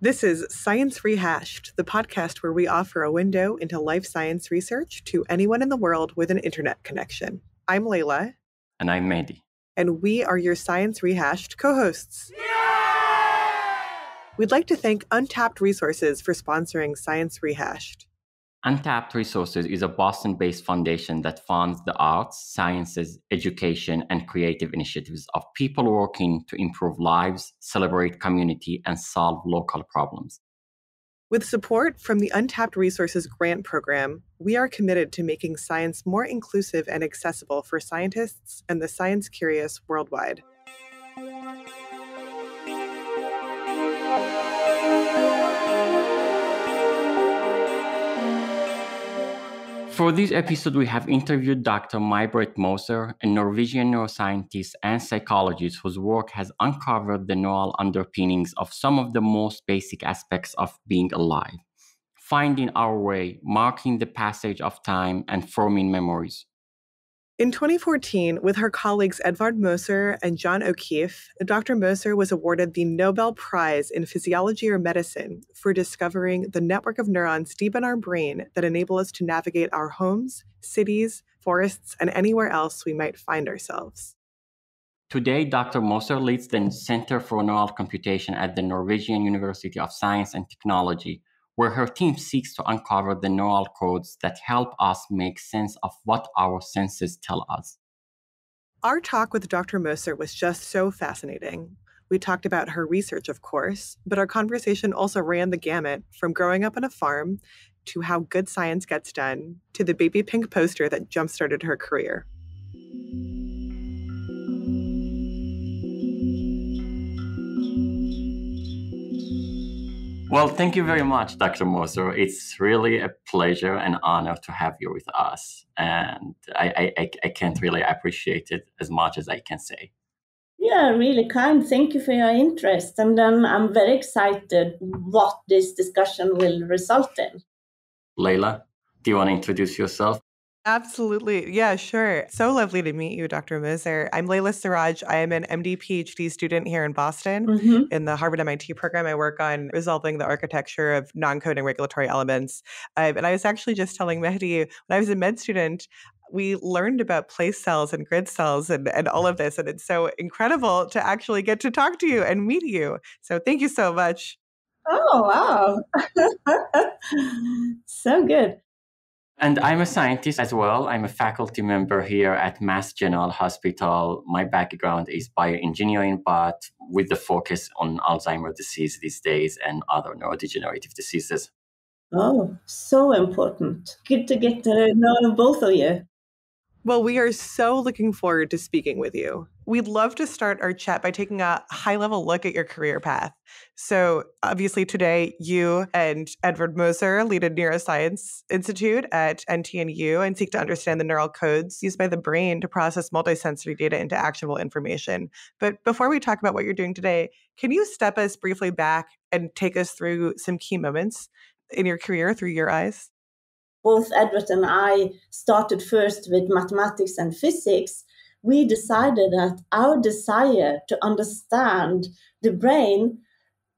This is Science Rehashed, the podcast where we offer a window into life science research to anyone in the world with an internet connection. I'm Layla, And I'm Mehdi. and we are your Science Rehashed co hosts. We'd like to thank Untapped Resources for sponsoring Science Rehashed. Untapped Resources is a Boston based foundation that funds the arts, sciences, education, and creative initiatives of people working to improve lives, celebrate community, and solve local problems. With support from the Untapped Resources Grant Program, we are committed to making science more inclusive and accessible for scientists and the science curious worldwide. For this episode, we have interviewed Dr. May-Britt Moser, a Norwegian neuroscientist and psychologist whose work has uncovered the neural underpinnings of some of the most basic aspects of being alive, finding our way, marking the passage of time, and forming memories. In 2014, with her colleagues Edvard Moser and John O'Keefe, Dr. Moser was awarded the Nobel Prize in Physiology or Medicine for discovering the network of neurons deep in our brain that enable us to navigate our homes, cities, forests, and anywhere else we might find ourselves. Today, Dr. Moser leads the Center for Neural Computation at the Norwegian University of Science and Technology, where her team seeks to uncover the neural codes that help us make sense of what our senses tell us. Our talk with Dr. Moser was just so fascinating. We talked about her research, of course, but our conversation also ran the gamut from growing up on a farm to how good science gets done to the baby pink poster that jumpstarted her career. Well, thank you very much, Dr. Moser. It's really a pleasure and honor to have you with us. And I, I, I can't really appreciate it as much as I can say. Yeah, really kind. Thank you for your interest. And then I'm very excited what this discussion will result in. Layla, do you want to introduce yourself? Absolutely. Yeah, sure. So lovely to meet you, Dr. Moser. I'm Layla Siraj. I am an MD PhD student here in Boston. Mhm. In the Harvard MIT program, I work on resolving the architecture of non coding regulatory elements. Uh, and I was actually just telling Mehdi, when I was a med student, we learned about place cells and grid cells and, and all of this. And it's so incredible to actually get to talk to you and meet you. So thank you so much. Oh, wow. so good. And I'm a scientist as well. I'm a faculty member here at Mass General Hospital. My background is bioengineering, but with the focus on Alzheimer's disease these days and other neurodegenerative diseases. Oh, so important. Good to get to know both of you. Well, we are so looking forward to speaking with you. We'd love to start our chat by taking a high level look at your career path. So, obviously, today you and Edvard Moser lead a neuroscience institute at NTNU and seek to understand the neural codes used by the brain to process multisensory data into actionable information. But before we talk about what you're doing today, can you step us briefly back and take us through some key moments in your career through your eyes? Both Edvard and I started first with mathematics and physics, we decided that our desire to understand the brain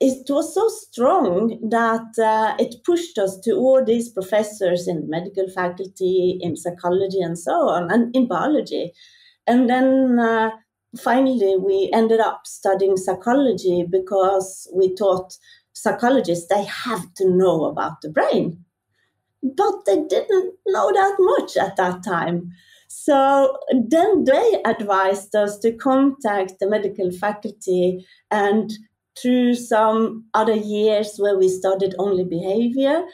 it was so strong that uh, it pushed us to all these professors in medical faculty, in psychology, and so on, and in biology. And then uh, finally, we ended up studying psychology because we thought psychologists they have to know about the brain but they didn't know that much at that time. So then they advised us to contact the medical faculty and through some other years where we studied only behavior,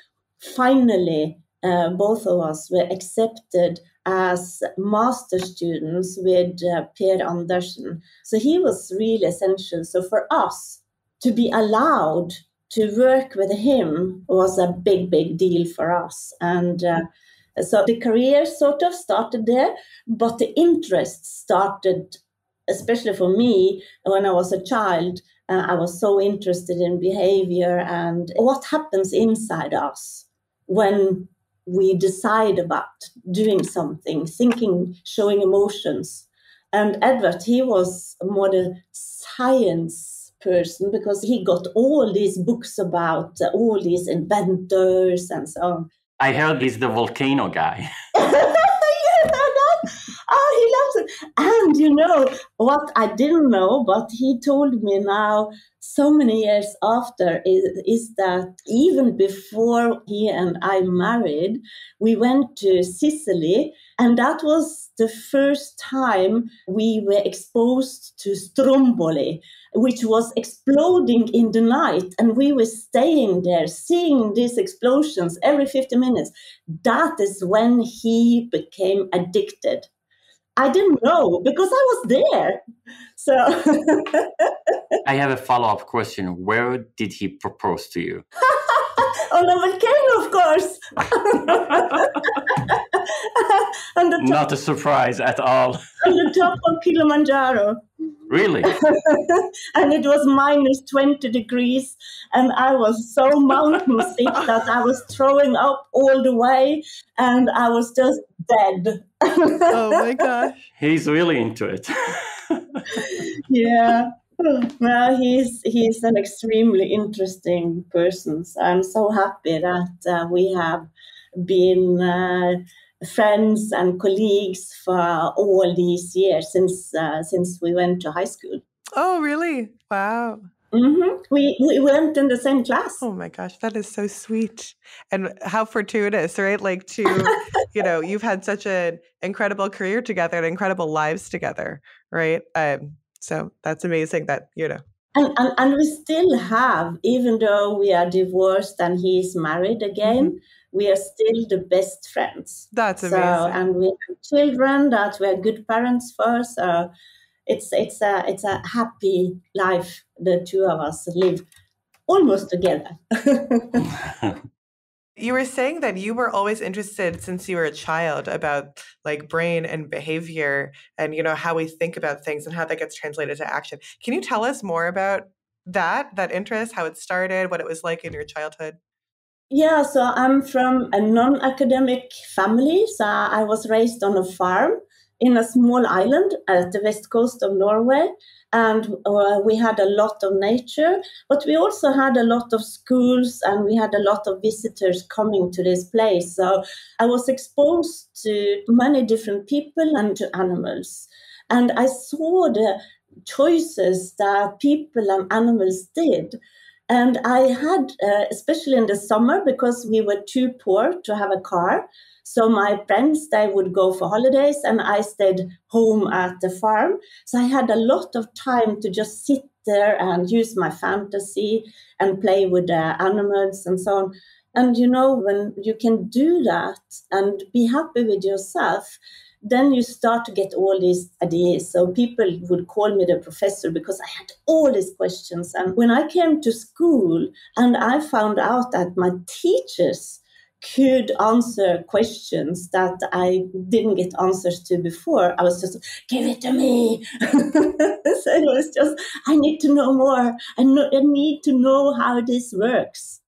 finally, uh, both of us were accepted as master students with uh, Per Andersen. So he was really essential. So for us to be allowed to work with him was a big, big deal for us. And uh, so the career sort of started there, but the interest started, especially for me, when I was a child. Uh, I was so interested in behavior and what happens inside us when we decide about doing something, thinking, showing emotions. And Edvard, he was more the science person because he got all these books about uh, all these inventors and so on. I heard he's the volcano guy. oh, he loves it. And you know what I didn't know, but he told me now, so many years after, is, is that even before he and I married, we went to Sicily, and that was the first time we were exposed to stromboli, which was exploding in the night. And we were staying there, seeing these explosions every 50 minutes. That is when he became addicted. I didn't know because I was there. So I have a follow up question. Where did he propose to you? on a volcano, of course. top, Not a surprise at all. on the top of Kilimanjaro. Really? and it was minus 20 degrees. And I was so mountain sick that I was throwing up all the way and I was just dead. Oh my gosh. He's really into it. yeah. Well, he's he's an extremely interesting person. So I'm so happy that uh, we have been uh, friends and colleagues for all these years since uh, since we went to high school. Oh, really? Wow. Mm-hmm. We we went in the same class. Oh my gosh, that is so sweet, and how fortuitous, right? Like to, you know, you've had such an incredible career together and incredible lives together, right? Um, so that's amazing that you know. And, and, and we still have, even though we are divorced and he is married again, mm-hmm we are still the best friends. That's amazing. So, and we have children that we are good parents for. So it's it's a it's a happy life the two of us live almost together. you were saying that you were always interested since you were a child about like brain and behavior and you know how we think about things and how that gets translated to action. Can you tell us more about that that interest, how it started, what it was like in your childhood? Yeah, so I'm from a non academic family. So I was raised on a farm in a small island at the west coast of Norway. And uh, we had a lot of nature, but we also had a lot of schools and we had a lot of visitors coming to this place. So I was exposed to many different people and to animals. And I saw the choices that people and animals did. And I had, uh, especially in the summer, because we were too poor to have a car. So my friends, they would go for holidays and I stayed home at the farm. So I had a lot of time to just sit there and use my fantasy and play with the animals and so on. And you know, when you can do that and be happy with yourself, then you start to get all these ideas. So people would call me the professor because I had all these questions. And when I came to school and I found out that my teachers could answer questions that I didn't get answers to before, I was just, give it to me. so it was just, I need to know more. I, know, I need to know how this works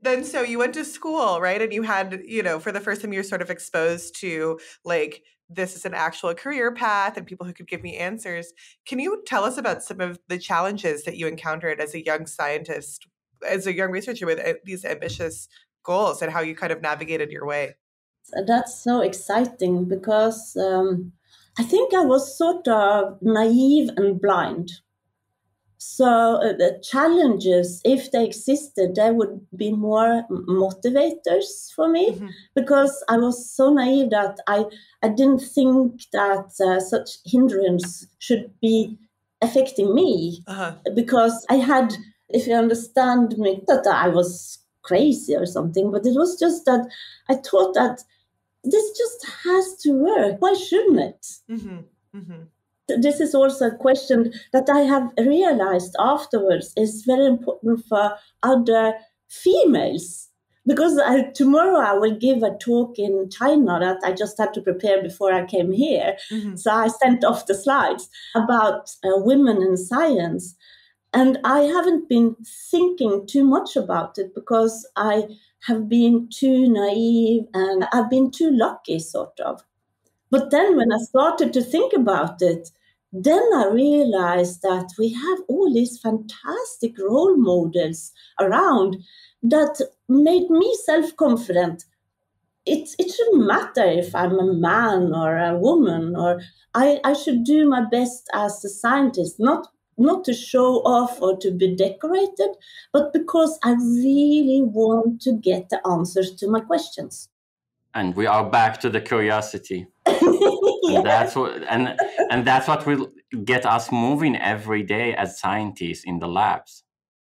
then so you went to school right and you had you know for the first time you're sort of exposed to like this is an actual career path and people who could give me answers. Can you tell us about some of the challenges that you encountered as a young scientist, as a young researcher with uh, these ambitious goals, and how you kind of navigated your way? That's so exciting because um, I think I was sort of naive and blind. So uh, the challenges, if they existed, they would be more motivators for me mm-hmm. because I was so naive that I, I didn't think that uh, such hindrance should be affecting me uh-huh. because I had, if you understand me, that I was crazy or something, but it was just that I thought that this just has to work. Why shouldn't it? Mm-hmm. Mm-hmm. This is also a question that I have realized afterwards is very important for other females because I, tomorrow I will give a talk in China that I just had to prepare before I came here. Mm-hmm. So I sent off the slides about uh, women in science. And I haven't been thinking too much about it because I have been too naive and I've been too lucky, sort of. But then when I started to think about it, then I realized that we have all these fantastic role models around that made me self confident. It, it shouldn't matter if I'm a man or a woman, or I, I should do my best as a scientist, not not to show off or to be decorated, but because I really want to get the answers to my questions. And we are back to the curiosity. and that's what and and that's what will get us moving every day as scientists in the labs.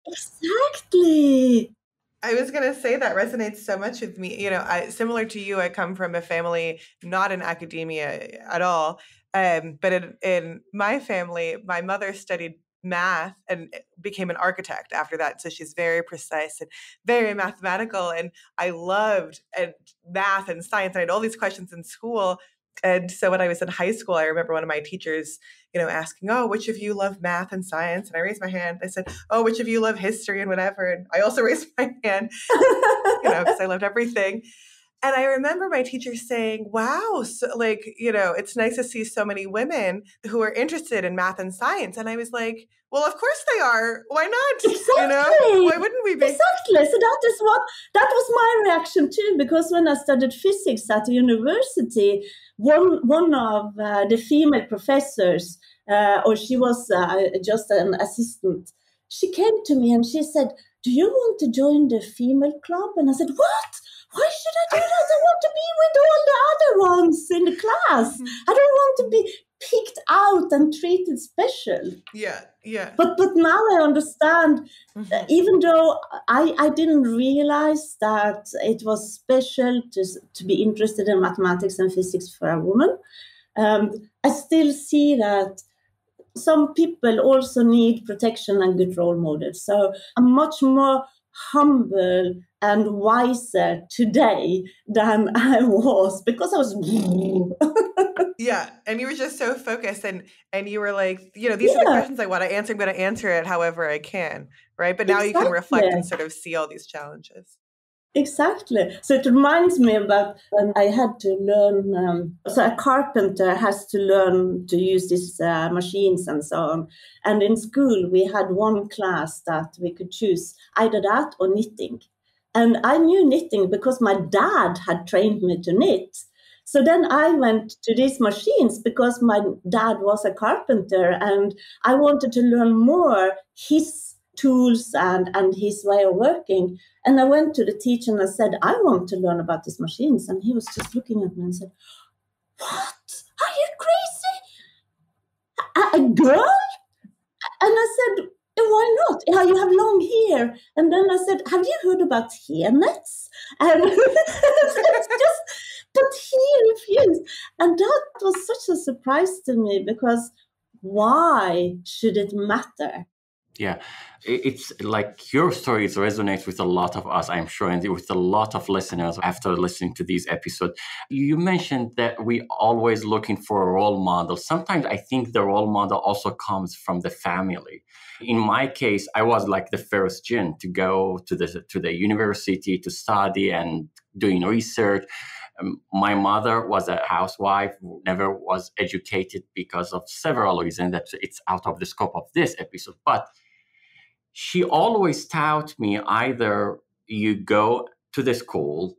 Exactly. I was going to say that resonates so much with me. You know, I, similar to you, I come from a family not in academia at all. Um, but in, in my family, my mother studied math and became an architect after that. So she's very precise and very mathematical. And I loved and math and science. I had all these questions in school. And so when I was in high school, I remember one of my teachers, you know, asking, "Oh, which of you love math and science?" And I raised my hand. I said, "Oh, which of you love history and whatever?" And I also raised my hand, you know, because I loved everything. And I remember my teacher saying, wow, so, like, you know, it's nice to see so many women who are interested in math and science. And I was like, well, of course they are. Why not? Exactly. You know? Why wouldn't we be? Exactly. So that is what that was my reaction too, because when I studied physics at the university, one one of uh, the female professors, uh, or she was uh, just an assistant, she came to me and she said, "Do you want to join the female club?" And I said, "What?" why should I do that? I want to be with all the other ones in the class. Mm-hmm. I don't want to be picked out and treated special. Yeah, yeah. But but now I understand. Mm-hmm. even though I I didn't realize that it was special to to be interested in mathematics and physics for a woman, um, I still see that some people also need protection and good role models. So I'm much more humble and wiser today than I was because I was. yeah, and you were just so focused, and and you were like, you know, these yeah. are the questions I want to answer. I'm going to answer it however I can, right? But now exactly. you can reflect and sort of see all these challenges. Exactly. So it reminds me about when I had to learn. Um, so a carpenter has to learn to use these uh, machines and so on. And in school, we had one class that we could choose either that or knitting. And I knew knitting because my dad had trained me to knit. So then I went to these machines because my dad was a carpenter and I wanted to learn more his tools and, and his way of working. And I went to the teacher and I said, I want to learn about these machines. And he was just looking at me and said, What? Are you crazy? A, a girl? And I said, why not? Yeah, you have long hair. And then I said, have you heard about hair nets? And just, but he refused. And that was such a surprise to me because why should it matter? Yeah, it's like your stories resonate with a lot of us, I'm sure, and with a lot of listeners after listening to these episodes. You mentioned that we always looking for a role model. Sometimes I think the role model also comes from the family. In my case, I was like the first gen to go to the to the university to study and doing research. Um, my mother was a housewife never was educated because of several reasons that it's out of the scope of this episode but she always taught me either you go to the school,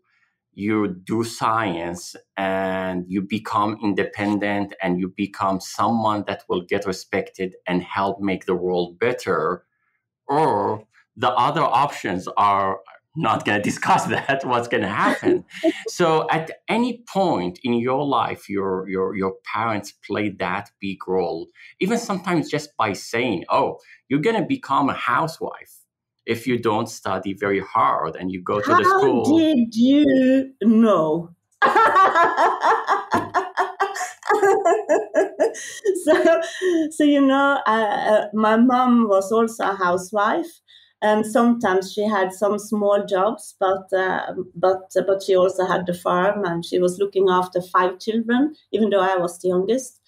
you do science, and you become independent and you become someone that will get respected and help make the world better, or the other options are not going to discuss that what's going to happen. So at any point in your life your your your parents played that big role even sometimes just by saying oh you're going to become a housewife if you don't study very hard and you go to How the school. did you know? So, so you know, uh, uh, my mom was also a housewife, and sometimes she had some small jobs, but uh, but but she also had the farm, and she was looking after five children, even though I was the youngest.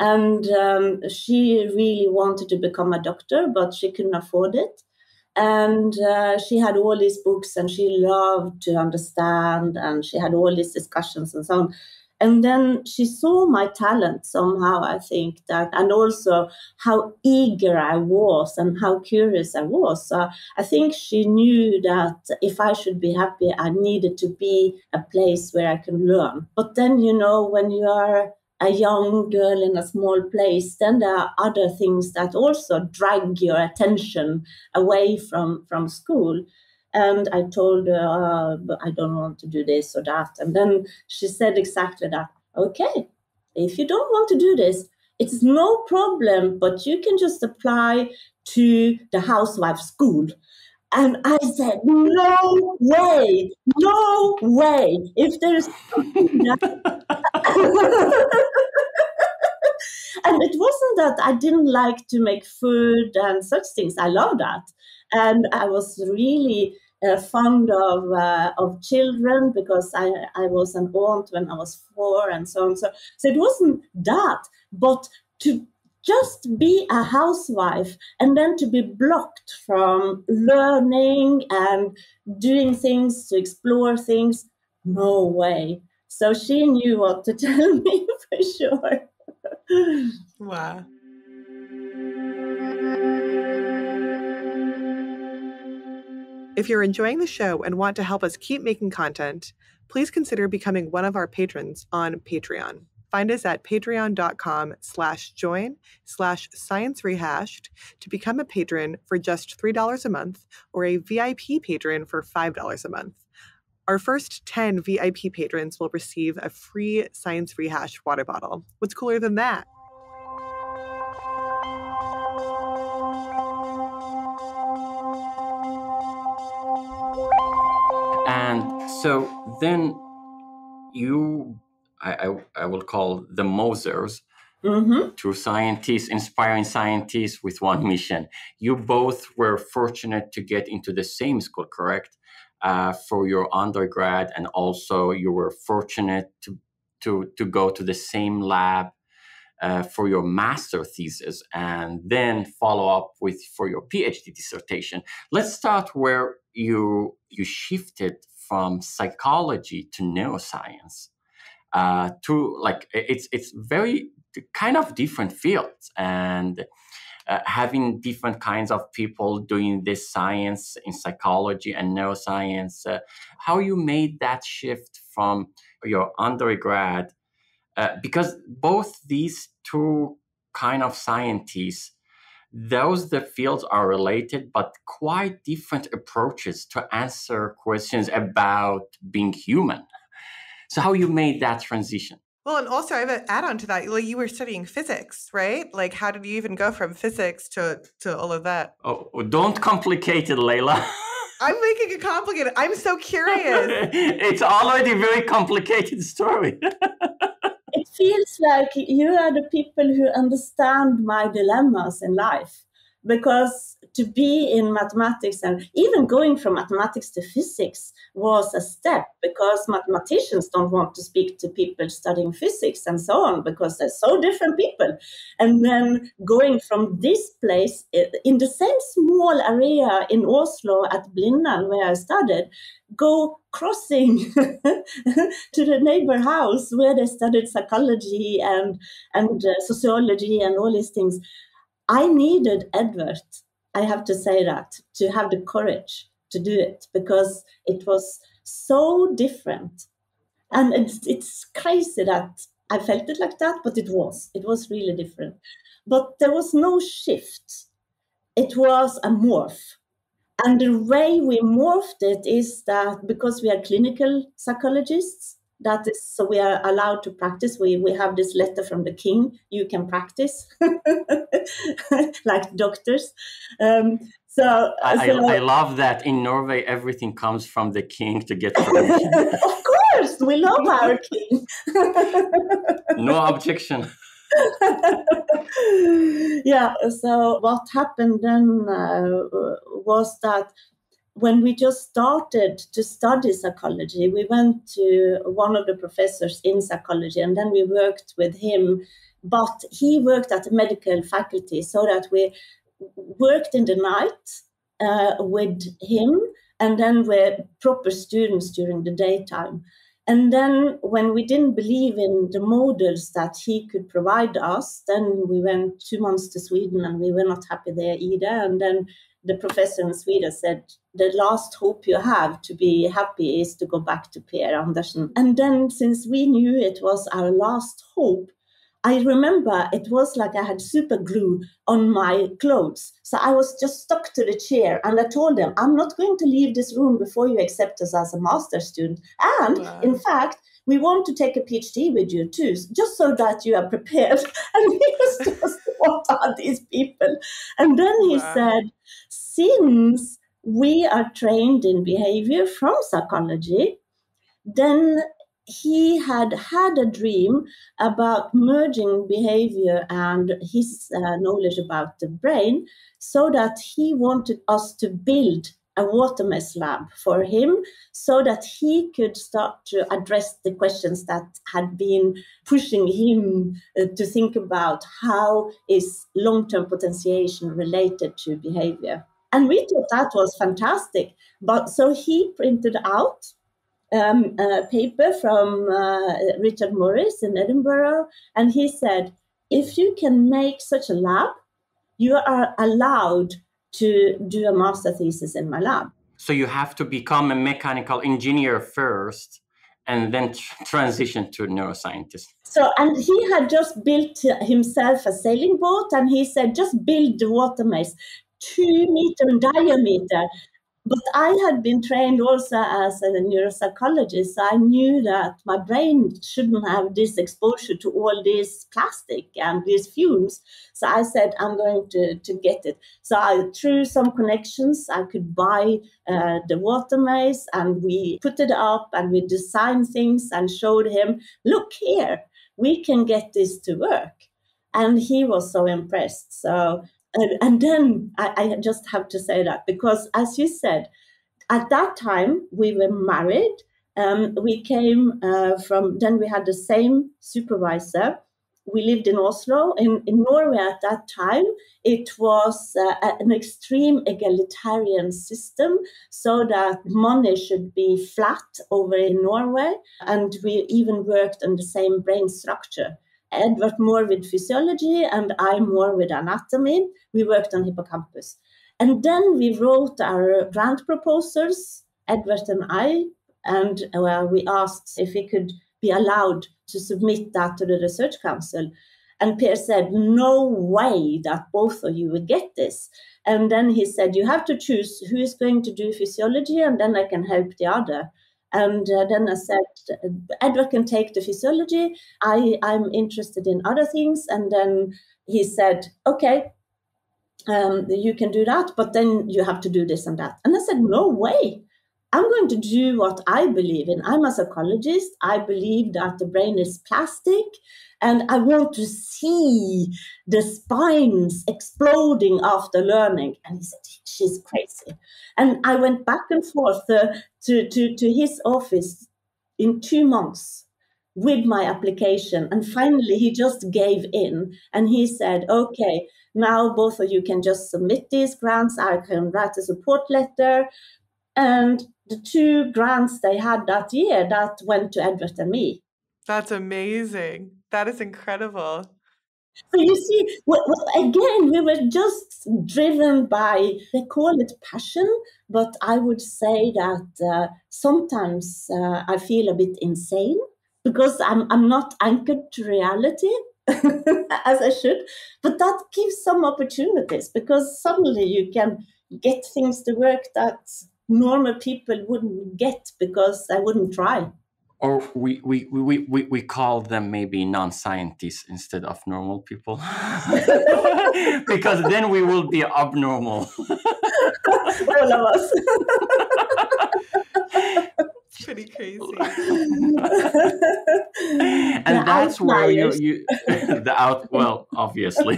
And um, she really wanted to become a doctor, but she couldn't afford it and uh, she had all these books and she loved to understand and she had all these discussions and so on and then she saw my talent somehow i think that and also how eager i was and how curious i was so i think she knew that if i should be happy i needed to be a place where i can learn but then you know when you are a young girl in a small place, then there are other things that also drag your attention away from, from school. And I told her, uh, I don't want to do this or that. And then she said exactly that. Okay, if you don't want to do this, it's no problem, but you can just apply to the housewife school. And I said, no way, no way. If there's and it wasn't that I didn't like to make food and such things. I love that. And I was really uh, fond of uh, of children because I, I was an aunt when I was four and so on. So, so it wasn't that, but to just be a housewife and then to be blocked from learning and doing things to explore things no way. So she knew what to tell me for sure. Wow if you're enjoying the show and want to help us keep making content please consider becoming one of our patrons on patreon Find us at patreon.com slash join slash science rehashed to become a patron for just $3 a month or a VIP patron for $5 a month. Our first 10 VIP patrons will receive a free Science Rehashed water bottle. What's cooler than that? So then you I, I, I will call the Mosers, mm-hmm. to scientists, inspiring scientists with one mission. You both were fortunate to get into the same school, correct? Uh, for your undergrad, and also you were fortunate to to to go to the same lab uh, for your master thesis, and then follow up with for your PhD dissertation. Let's start where you you shifted from psychology to neuroscience uh, to like it's it's very kind of different fields. And uh, having different kinds of people doing this science in psychology and neuroscience uh, how you made that shift from your undergrad uh, because both these two kind of scientists those the fields are related but quite different approaches to answer questions about being human so how you made that transition? Well, and also I have an add-on to that. Like you were studying physics, right? Like how did you even go from physics to to all of that? Oh, oh don't complicate it, Layla. I'm making it complicated. I'm so curious. it's already a very complicated story. it feels like you are the people who understand my dilemmas in life because to be in mathematics and even going from mathematics to physics was a step because mathematicians don't want to speak to people studying physics and so on because they're so different people. And then going from this place in the same small area in Oslo at Blindern where I studied, go crossing to the neighbor house where they studied psychology and and uh, sociology and all these things. I needed Edvard I have to say that to have the courage to do it because it was so different. And it's, it's crazy that I felt it like that, but it was. It was really different. But there was no shift. It was a morph. And the way we morphed it is that because we are clinical psychologists, that is so we are allowed to practice we we have this letter from the king you can practice like doctors um, so, I, so I, love that in norway everything comes from the king to get permission of course course, we love our king. no objection. yeah, so what happened then uh, was that when we just started to study psychology, we went to one of the professors in psychology and then we worked with him. But he worked at the medical faculty so that we worked in the night uh, with him and then we're proper students during the daytime. And then when we didn't believe in the models that he could provide us, then we went two months to Sweden and we were not happy there either. And then the professor in Sweden said, the last hope you have to be happy is to go back to Per Andersen. And then since we knew it was our last hope, I remember it was like I had super glue on my clothes. So I was just stuck to the chair and I told them, I'm not going to leave this room before you accept us as a master student. And wow. in fact, we want to take a PhD with you too, just so that you are prepared. And he was just, what are these people? And then he wow. said, since we are trained in behavior from psychology, then he had had a dream about merging behavior and his uh, knowledge about the brain so that he wanted us to build a watermaze lab for him so that he could start to address the questions that had been pushing him uh, to think about how is long-term potentiation related to behavior. And we thought that was fantastic but so he printed out um, a paper from uh, Richard Morris in Edinburgh, and he said, if you can make such a lab, you are allowed to do a master thesis in my lab. So you have to become a mechanical engineer first and then tr- transition to a neuroscientist. So, and he had just built himself a sailing boat, and he said, just build the water maze two meter in diameter but I had been trained also as a neuropsychologist. So I knew that my brain shouldn't have this exposure to all this plastic and these fumes. So I said, I'm going to, to get it. So I, through some connections, I could buy uh, the watermaze and we put it up and we designed things and showed him, look here, we can get this to work. And he was so impressed. So and, and then I, I just have to say that because, as you said, at that time we were married. Um, we came uh, from, then we had the same supervisor. We lived in Oslo. In, in Norway at that time, it was uh, an extreme egalitarian system, so that money should be flat over in Norway. And we even worked on the same brain structure. Edvard more with physiology and I more with anatomy. We worked on hippocampus. And then we wrote our grant proposals, Edvard and I, and we asked if we could be allowed to submit that to the Research Council. And Per said, No way that both of you would get this. And then he said, You have to choose who is going to do physiology, and then I can help the other. And uh, then I said, Edvard can take the physiology. I, I'm interested in other things. And then he said, okay, um, you can do that, but then you have to do this and that. And I said, no way. I'm going to do what I believe in. I'm a psychologist. I believe that the brain is plastic and I want to see the spines exploding after learning. And he said, She's crazy. And I went back and forth uh, to, to, to his office in two months with my application. And finally, he just gave in and he said, Okay, now both of you can just submit these grants. I can write a support letter. And the two grants they had that year that went to Edvard and me. That's amazing. That is incredible. So you see, well, again, we were just driven by, they call it passion, but I would say that uh, sometimes uh, I feel a bit insane because I'm, I'm not anchored to reality as I should. But that gives some opportunities because suddenly you can get things to work that normal people wouldn't get because I wouldn't try. Or we, we, we, we, we call them maybe non scientists instead of normal people. because then we will be abnormal. All of us. pretty crazy. and that's where you, you the out well, obviously.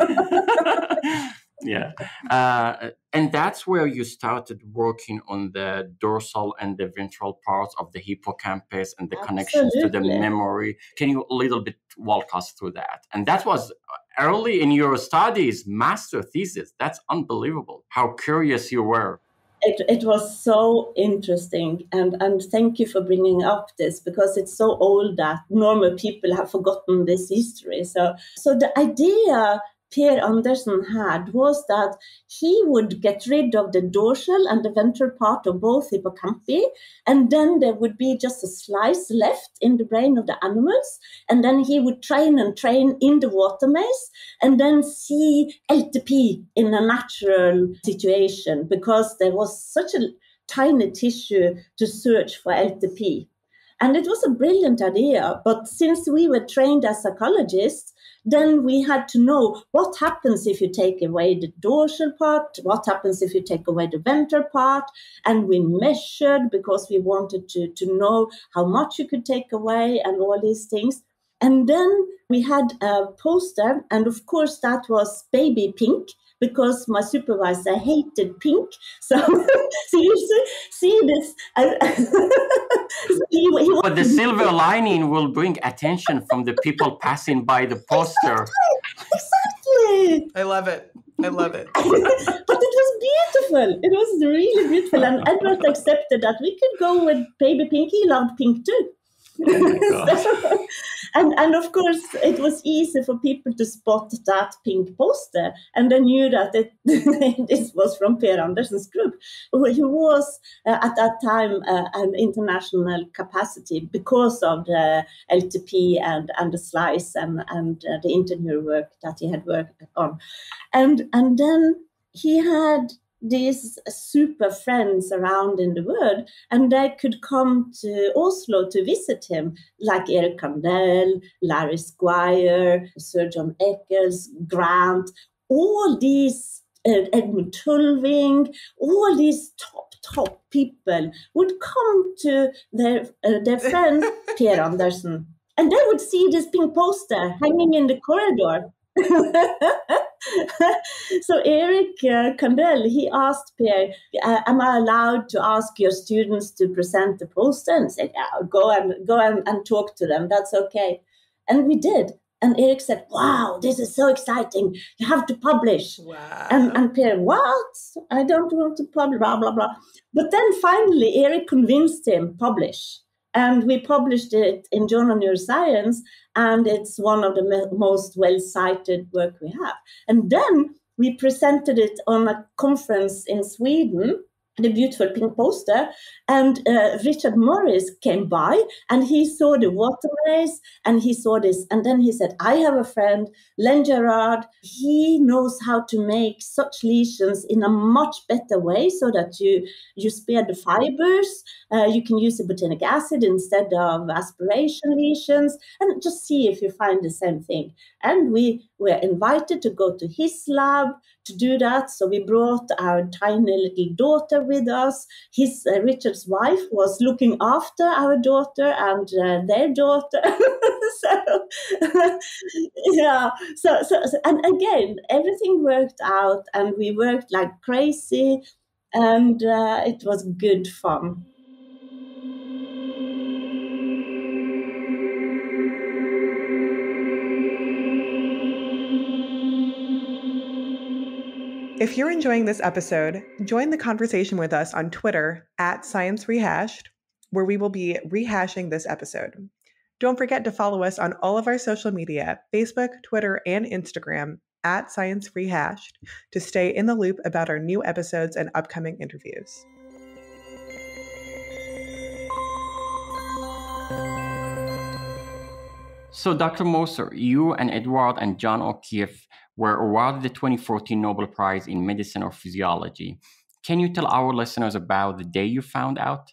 Yeah. Uh, and that's where you started working on the dorsal and the ventral parts of the hippocampus and the Absolutely. connections to the memory. Can you a little bit walk us through that? And that was early in your studies master thesis. That's unbelievable. How curious you were. It, it was so interesting and, and thank you for bringing up this because it's so old that normal people have forgotten this history. So so the idea Per Andersen had was that he would get rid of the dorsal and the ventral part of both hippocampi, and then there would be just a slice left in the brain of the animals, and then he would train and train in the water maze, and then see LTP in a natural situation because there was such a tiny tissue to search for LTP. And it was a brilliant idea, but since we were trained as psychologists, then we had to know what happens if you take away the dorsal part, what happens if you take away the ventral part. And we measured because we wanted to, to know how much you could take away and all these things. And then we had a poster, and of course, that was baby pink because my supervisor hated pink. So, so you see, see this. Uh, he, he but the silver lining will bring attention from the people passing by the poster. Exactly. exactly. I love it. I love it. but it was beautiful. It was really beautiful. And Edvard accepted that we could go with Baby Pinky. He loved pink too. Oh and and of course it was easy for people to spot that pink poster and they knew that it, this was from Per Andersen's group who was uh, at that time uh, an international capacity because of the LTP and, and the slice and, and uh, the interview work that he had worked on. And and then he had these super friends around in the world, and they could come to Oslo to visit him, like Eric Kandel, Larry Squire, Sir John Eccles, Grant, all these, uh, Endel Tulving, all these top, top people would come to their, uh, their friend, Per Andersen. And they would see this pink poster hanging in the corridor. so Eric uh, Kandel, he asked Per, uh, "Am I allowed to ask your students to present the poster?" And said, "Yeah, go and go and, and talk to them. That's okay." And we did. And Eric said, "Wow, this is so exciting! You have to publish." Wow. And and Per, what? I don't want to publish. Blah blah blah. But then finally, Eric convinced him publish and we published it in Journal Neuroscience, and it's one of the most well cited work we have. And then we presented it on a conference in Sweden the beautiful pink poster. And uh, Richard Morris came by and he saw the water maze and he saw this. And then he said, I have a friend, Len Jarrard. He knows how to make such lesions in a much better way so that you, you spare the fibers. Uh, you can use ibotenic acid instead of aspiration lesions and just see if you find the same thing. And we were invited to go to his lab to do that. So we brought our tiny little daughter with us. His uh, Richard's wife was looking after our daughter and uh, their daughter. so yeah, so, so so and again, everything worked out, and we worked like crazy, and uh, it was good fun. If you're enjoying this episode, join the conversation with us on Twitter at Science Rehashed, where we will be rehashing this episode. Don't forget to follow us on all of our social media Facebook, Twitter, and Instagram at Science Rehashed to stay in the loop about our new episodes and upcoming interviews. So, Dr. Moser, you and Edvard and John O'Keefe were awarded the 2014 Nobel Prize in Medicine or Physiology. Can you tell our listeners about the day you found out?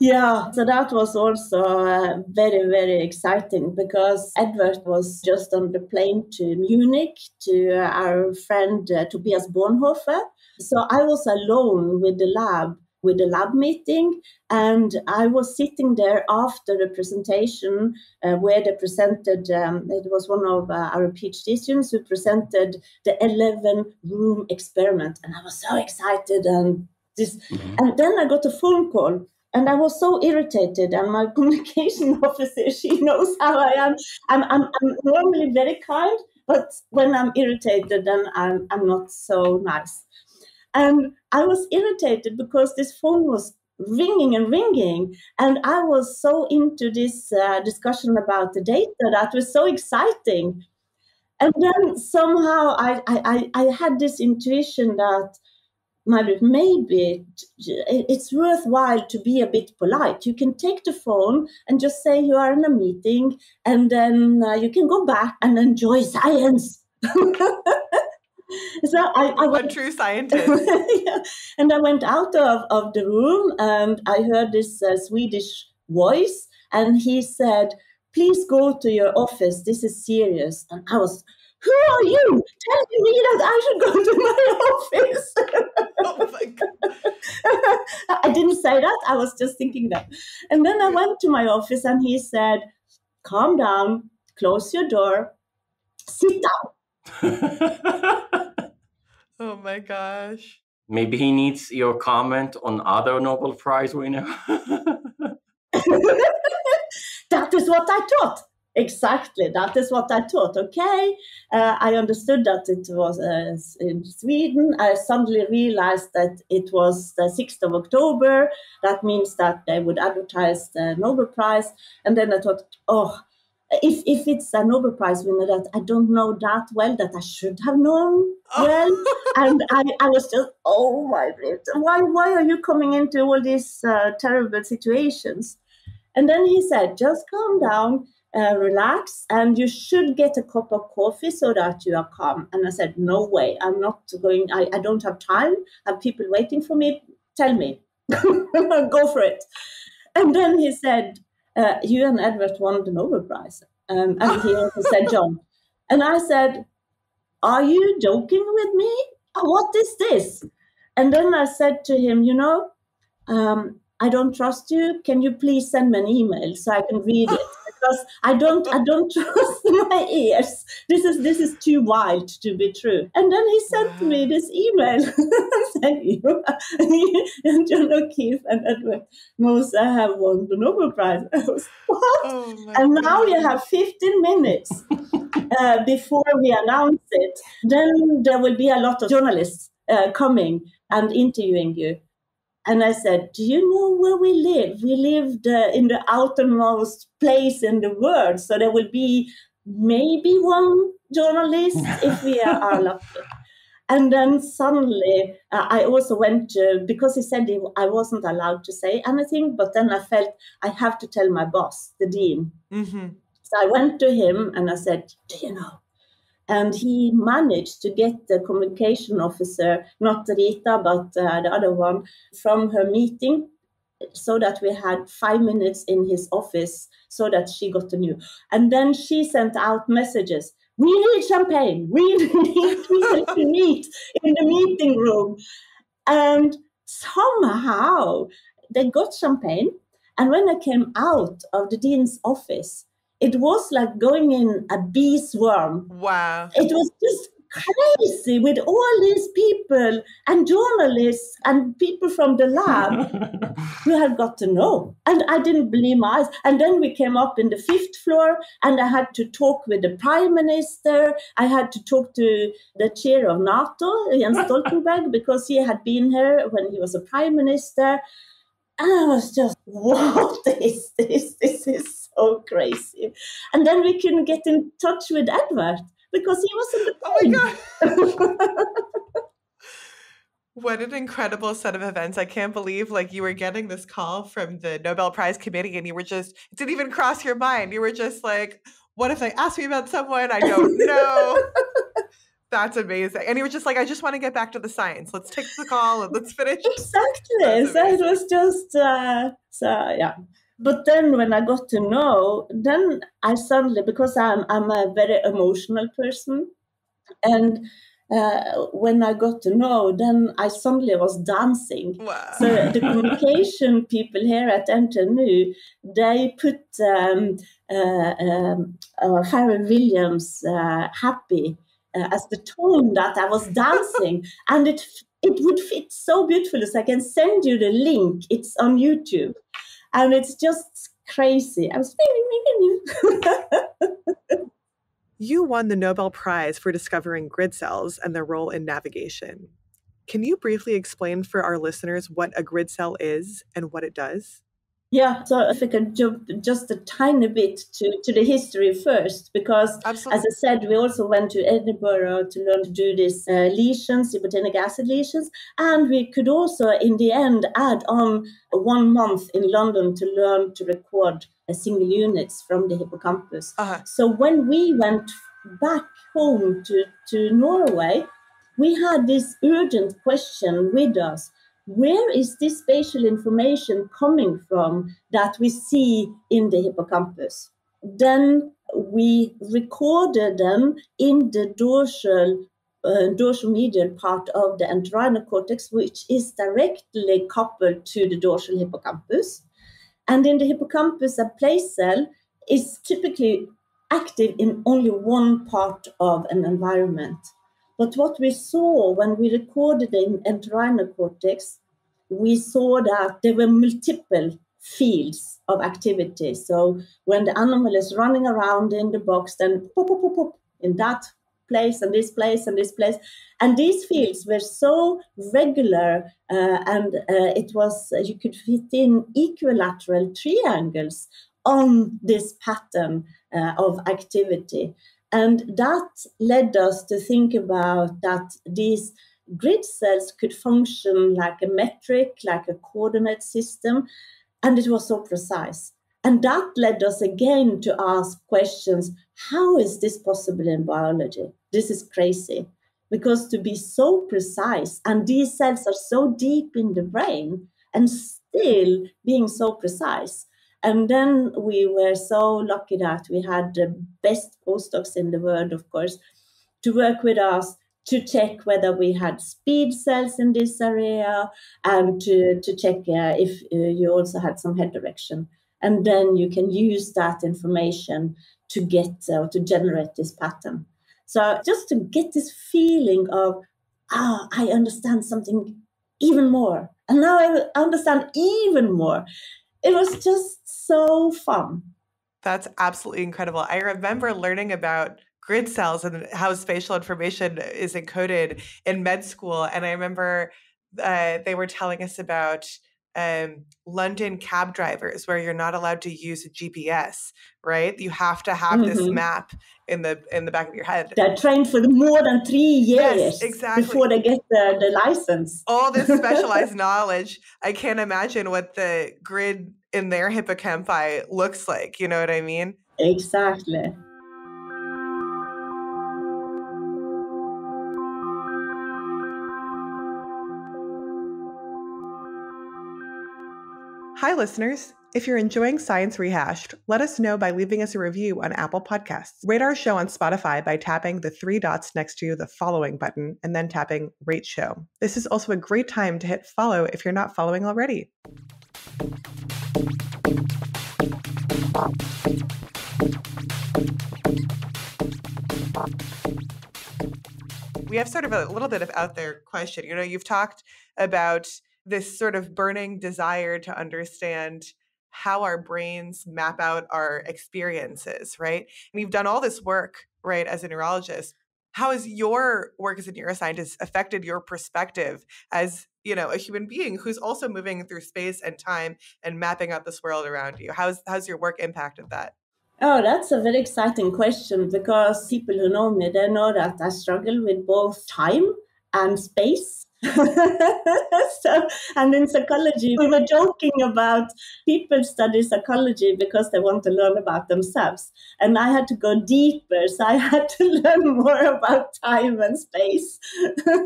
Yeah, so that was also uh, very, very exciting because Edvard was just on the plane to Munich to uh, our friend uh, Tobias Bonhoeffer. So I was alone with the lab with a lab meeting. And I was sitting there after the presentation uh, where they presented, um, it was one of uh, our PhD students who presented the 11 room experiment. And I was so excited. And, this, mm-hmm. and then I got a phone call and I was so irritated. And my communication officer, she knows how I am. I'm, I'm, I'm normally very kind, but when I'm irritated, then I'm, I'm not so nice. And I was irritated because this phone was ringing and ringing. And I was so into this uh, discussion about the data that was so exciting. And then somehow I, I, I had this intuition that maybe it's worthwhile to be a bit polite. You can take the phone and just say you are in a meeting, and then uh, you can go back and enjoy science. so I, I went, true scientist. yeah. And I went out of, of the room and I heard this uh, Swedish voice, and he said, Please go to your office. This is serious. And I was, Who are you? Telling me that I should go to my office. oh my God. I didn't say that. I was just thinking that. And then I went to my office and he said, Calm down, close your door, sit down oh my gosh. Maybe he needs your comment on other Nobel Prize winner. that is what I thought. Exactly, that is what I thought. Okay, uh, I understood that it was uh, in Sweden. I suddenly realized that it was the 6th of October. That means that they would advertise the Nobel Prize. And then I thought, oh, if if it's a Nobel Prize winner that I don't know that well that I should have known oh. well, and I, I was just oh my god, why why are you coming into all these uh, terrible situations? And then he said, just calm down, uh, relax, and you should get a cup of coffee so that you are calm. And I said, no way, I'm not going. I, I don't have time. I have people waiting for me. Tell me, go for it. And then he said, uh, you and Edvard won the Nobel Prize. Um, and he also said, John. And I said, Are you joking with me? What is this? And then I said to him, You know, um, I don't trust you. Can you please send me an email so I can read it? Because I don't, I don't trust my ears. This is this is too wild to be true. And then he sent wow. me this email saying you and John O'Keefe and Edvard Moser have won the Nobel Prize. I was, what? Oh and God. now you have 15 minutes uh, before we announce it. Then there will be a lot of journalists uh, coming and interviewing you. And I said, Do you know where we live? We lived uh, in the outermost place in the world. So there will be maybe one journalist if we are, lucky. And then suddenly, uh, I also went to, because he said he, I wasn't allowed to say anything, but then I felt I have to tell my boss, the dean. Mm-hmm. So I went to him and I said, Do you know? And he managed to get the communication officer, not Rita, but uh, the other one, from her meeting so that we had five minutes in his office so that she got the news. And then she sent out messages. We need champagne. We need to meet in the meeting room. And somehow they got champagne. And when I came out of the dean's office, it was like going in a bee swarm. Wow. It was just crazy with all these people and journalists and people from the lab who had got to know. And I didn't believe my eyes. And then we came up in the fifth floor and I had to talk with the prime minister. I had to talk to the chair of NATO, Jens Stoltenberg, because he had been here when he was a prime minister. And I was just, what is this? This is so crazy. And then we couldn't get in touch with Edvard because he was in the Oh my god. what an incredible set of events. I can't believe like you were getting this call from the Nobel Prize committee and you were just it didn't even cross your mind. You were just like, what if they ask me about someone I don't know? That's amazing. And he was just like, I just want to get back to the science. Let's take the call and let's finish. Exactly. So it was just uh, so yeah. But then when I got to know, then I suddenly, because I'm, I'm a very emotional person, and uh, when I got to know, then I suddenly was dancing. Wow. So the communication people here at NTNU, they put um, uh, um, uh, Williams uh, happy uh, as the tone that I was dancing, and it it would fit so beautifully. So I can send you the link. It's on YouTube, and it's just crazy. I was You won the Nobel Prize for discovering grid cells and their role in navigation. Can you briefly explain for our listeners what a grid cell is and what it does? Yeah, so if I can jump just a tiny bit to, to the history first, because Absolutely. as I said, we also went to Edinburgh to learn to do these uh, lesions, ibotenic acid lesions, and we could also, in the end, add on one month in London to learn to record uh, single units from the hippocampus. Uh-huh. So when we went back home to, to Norway, we had this urgent question with us where is this spatial information coming from that we see in the hippocampus? Then we recorded them in the dorsal uh, dorsal medial part of the entorhinal cortex, which is directly coupled to the dorsal hippocampus. And in the hippocampus, a place cell is typically active in only one part of an environment. But what we saw when we recorded the entorhinal cortex, we saw that there were multiple fields of activity. So when the animal is running around in the box, then pop, pop, pop, pop, in that place and this place and this place. And these fields were so regular uh, and uh, it was, uh, you could fit in equilateral triangles on this pattern uh, of activity. And that led us to think about that these grid cells could function like a metric, like a coordinate system, and it was so precise. And that led us again to ask questions how is this possible in biology? This is crazy. Because to be so precise, and these cells are so deep in the brain and still being so precise. And then we were so lucky that we had the best postdocs in the world, of course, to work with us to check whether we had speed cells in this area and to, to check uh, if uh, you also had some head direction. And then you can use that information to get or uh, to generate this pattern. So just to get this feeling of, ah, I understand something even more. And now I understand even more. It was just so fun. That's absolutely incredible. I remember learning about grid cells and how spatial information is encoded in med school. And I remember uh, they were telling us about um, London cab drivers where you're not allowed to use a GPS, right? You have to have mm-hmm. this map in the in the back of your head. They're trained for more than three years yes, exactly. before they get the, the license. All this specialized knowledge. I can't imagine what the grid in their hippocampi looks like. You know what I mean? Exactly. Hi, listeners. If you're enjoying Science Rehashed, let us know by leaving us a review on Apple Podcasts. Rate our show on Spotify by tapping the three dots next to the following button and then tapping Rate Show. This is also a great time to hit follow if you're not following already. We have sort of a little bit of out there question. You know, you've talked about this sort of burning desire to understand how our brains map out our experiences, right? And you've done all this work, right, as a neurologist. How has your work as a neuroscientist affected your perspective as, you know, a human being who's also moving through space and time and mapping out this world around you? How's how's your work impacted that? Oh, that's a very exciting question because people who know me, they know that I struggle with both time and space so, and in psychology, we were joking about people study psychology because they want to learn about themselves. And I had to go deeper, so I had to learn more about time and space.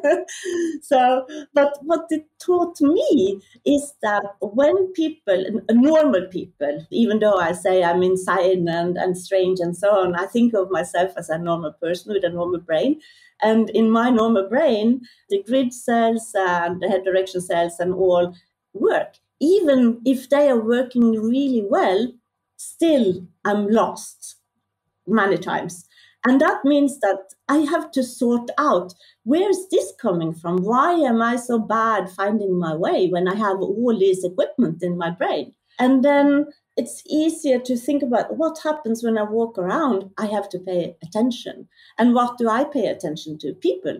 so, but what it taught me is that when people, normal people, even though I say I'm insane and, and strange and so on, I think of myself as a normal person with a normal brain. And in my normal brain, the grid cells and the head direction cells and all work. Even if they are working really well, still I'm lost many times. And that means that I have to sort out where is this coming from? Why am I so bad finding my way when I have all this equipment in my brain? And then it's easier to think about what happens when I walk around. I have to pay attention. And what do I pay attention to? People,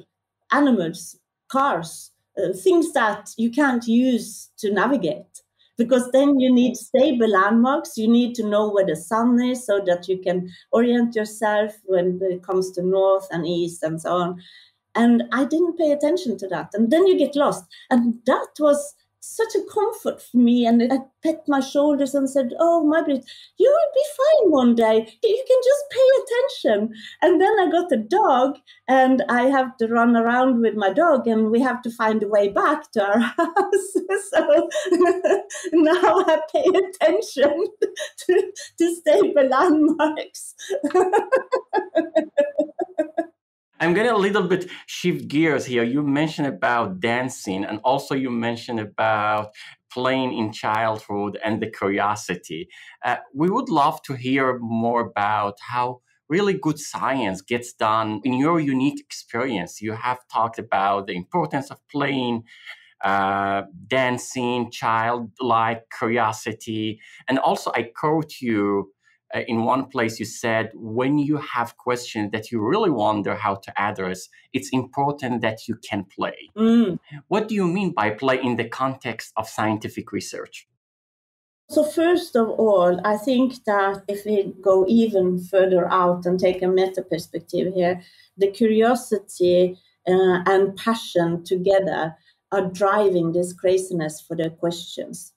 animals, cars, uh, things that you can't use to navigate because then you need stable landmarks. You need to know where the sun is so that you can orient yourself when it comes to north and east and so on. And I didn't pay attention to that. And then you get lost. And that was such a comfort for me. And I pet my shoulders and said, Oh, May-Britt, you will be fine one day. You can just pay attention. And then I got a dog, and I have to run around with my dog, and we have to find a way back to our house. so now I pay attention to, to stable landmarks. I'm going to a little bit shift gears here. You mentioned about dancing, and also you mentioned about playing in childhood and the curiosity. Uh, we would love to hear more about how really good science gets done in your unique experience. You have talked about the importance of playing, uh, dancing, childlike curiosity, and also I quote you uh, in one place you said when you have questions that you really wonder how to address it's important that you can play. Mm. what do you mean by play in the context of scientific research? So first of all i think that if we go even further out and take a meta perspective here the curiosity uh, and passion together are driving this craziness for the questions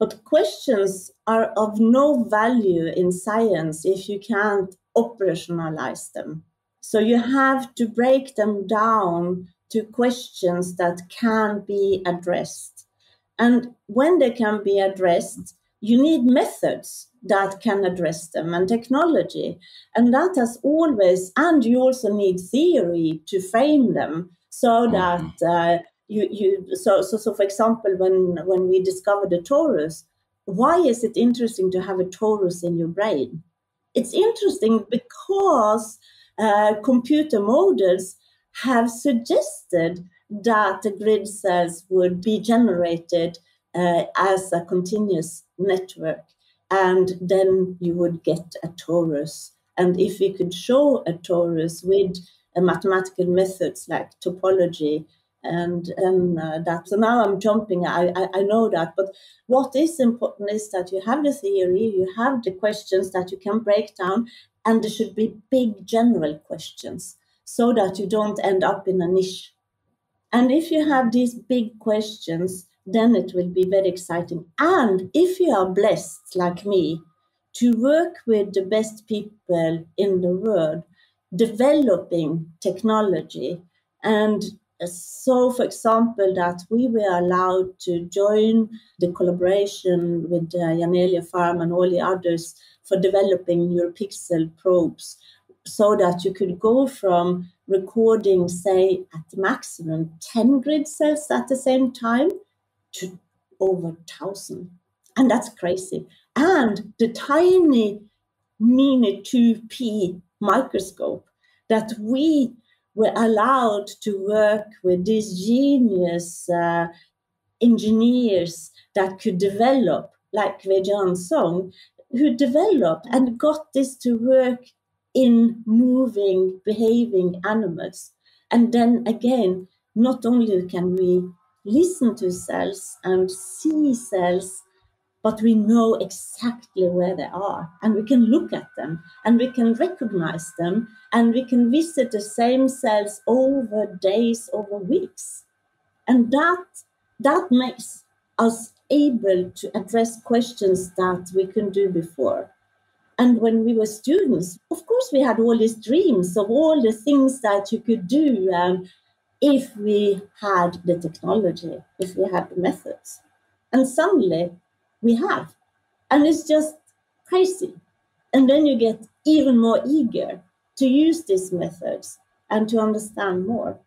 but questions are of no value in science if you can't operationalize them. So you have to break them down to questions that can be addressed. And when they can be addressed, you need methods that can address them and technology. And that has always, and you also need theory to frame them so mm-hmm. that uh, you you so so so for example when when we discovered the torus why is it interesting to have a torus in your brain? It's interesting because uh, computer models have suggested that the grid cells would be generated uh, as a continuous network and then you would get a torus. And if we could show a torus with uh, mathematical methods like topology and and uh, that. So now i'm jumping. I, I, I know that. But what is important is that you have the theory you have the questions that you can break down and there should be big general questions so that you don't end up in a niche. And if you have these big questions then it will be very exciting. And if you are blessed like me to work with the best people in the world developing technology and so, for example, that we were allowed to join the collaboration with uh, Janelia Farm and all the others for developing NeuroPixel probes so that you could go from recording, say, at the maximum 10 grid cells at the same time to over 1,000. And that's crazy. And the tiny mini 2P microscope that we were allowed to work with these genius uh, engineers that could develop, like Weijian Zong, who developed and got this to work in moving, behaving animals. And then again, not only can we listen to cells and see cells but we know exactly where they are and we can look at them and we can recognize them and we can visit the same cells over days over weeks. And that that makes us able to address questions that we couldn't do before. And when we were students of course we had all these dreams of all the things that you could do um, if we had the technology if we had the methods. And suddenly we have. And it's just crazy. And then you get even more eager to use these methods and to understand more.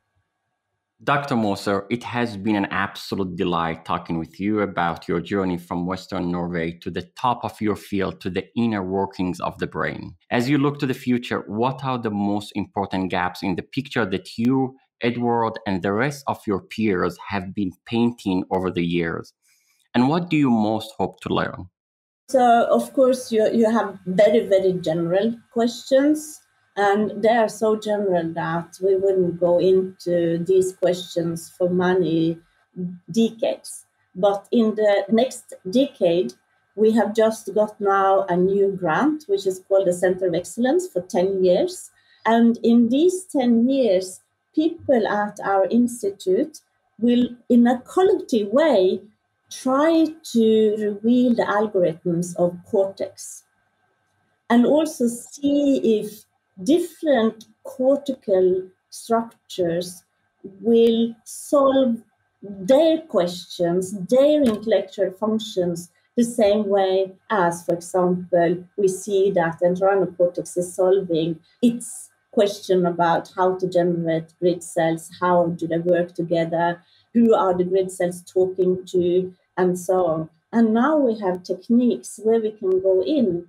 Dr. Moser, it has been an absolute delight talking with you about your journey from Western Norway to the top of your field to the inner workings of the brain. As you look to the future, what are the most important gaps in the picture that you, Edvard, and the rest of your peers have been painting over the years? And what do you most hope to learn? So, of course, you, you have very, very general questions and they are so general that we wouldn't go into these questions for many decades. But in the next decade, we have just got now a new grant, which is called the Center of Excellence for 10 years. And in these 10 years, people at our institute will, in a collective way, try to reveal the algorithms of cortex and also see if different cortical structures will solve their questions, their intellectual functions, the same way as, for example, we see that entorhinal cortex is solving its question about how to generate grid cells, how do they work together, who are the grid cells talking to, and so on. And now we have techniques where we can go in,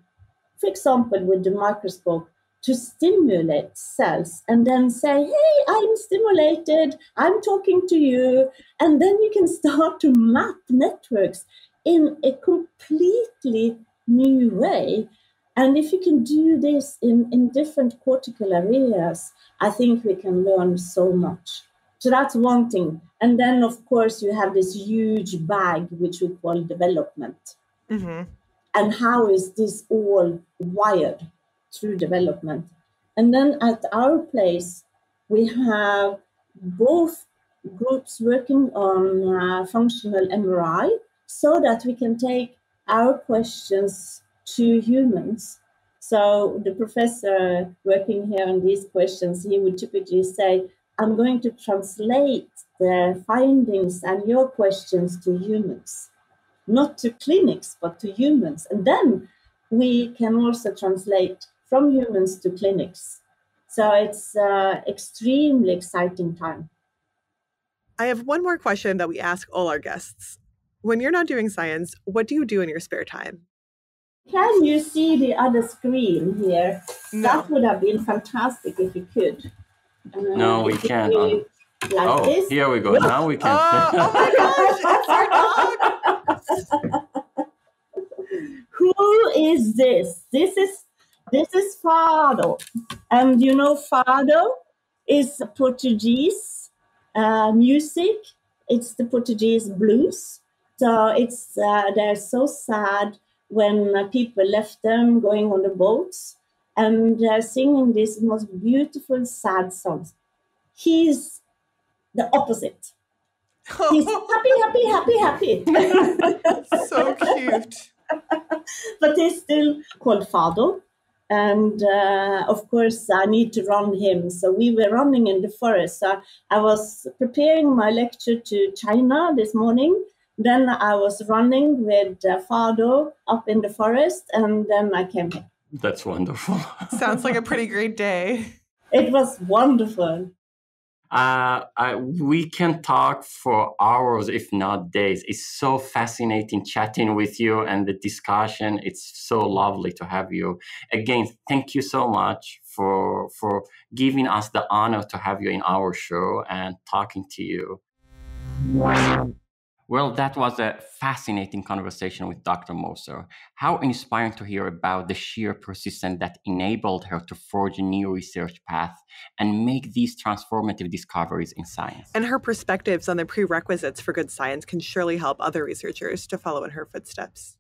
for example, with the microscope to stimulate cells and then say, hey, I'm stimulated, I'm talking to you. And then you can start to map networks in a completely new way. And if you can do this in, in different cortical areas, I think we can learn so much. So that's one thing. And then, of course, you have this huge bag, which we call development. Mm-hmm. And how is this all wired? through development. And then at our place, we have both groups working on uh, functional MRI so that we can take our questions to humans. So the professor working here on these questions, he would typically say, I'm going to translate the findings and your questions to humans, not to clinics, but to humans. And then we can also translate from humans to clinics. So it's uh, extremely exciting time. I have one more question that we ask all our guests. When you're not doing science, what do you do in your spare time? Can you see the other screen here? No. That would have been fantastic if you could. Uh, no, we can't. like oh, this. here we go. Now we can. Oh, oh my gosh, it's our dog. Who is this? This is this is fado. And you know, fado is Portuguese uh, music. It's the Portuguese blues. So it's uh, they're so sad when uh, people left them going on the boats and they're singing these most beautiful sad songs. He's the opposite. He's happy, happy, happy, happy. so cute. but he's still called Fado and uh, of course i need to run him so we were running in the forest so i was preparing my lecture to china this morning then i was running with uh, fado up in the forest and then i came here that's wonderful sounds like a pretty great day it was wonderful uh, I, we can talk for hours, if not days. It's so fascinating chatting with you and the discussion. It's so lovely to have you. Again, thank you so much for for giving us the honor to have you in our show and talking to you. Well, that was a fascinating conversation with Dr. Moser. How inspiring to hear about the sheer persistence that enabled her to forge a new research path and make these transformative discoveries in science. And her perspectives on the prerequisites for good science can surely help other researchers to follow in her footsteps.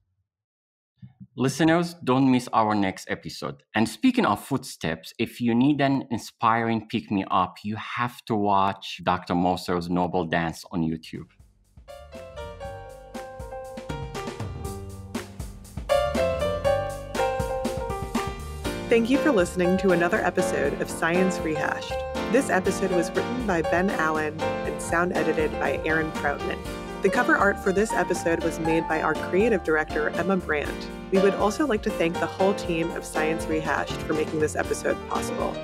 Listeners, don't miss our next episode. And speaking of footsteps, if you need an inspiring pick me up, you have to watch Dr. Moser's Nobel Dance on YouTube. Thank you for listening to another episode of Science Rehashed. This episode was written by Ben Allen and sound edited by Aaron Proutman. The cover art for this episode was made by our creative director, Emma Brand. We would also like to thank the whole team of Science Rehashed for making this episode possible.